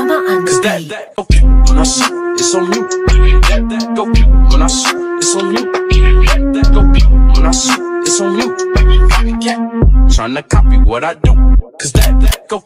Mama on Cause that, that, go when I shoot, it's on you. That, that, go when I shoot, it's on you. That, that, go when I shoot, it's on you. Copycat, tryna copy what I do. Cause that, that, go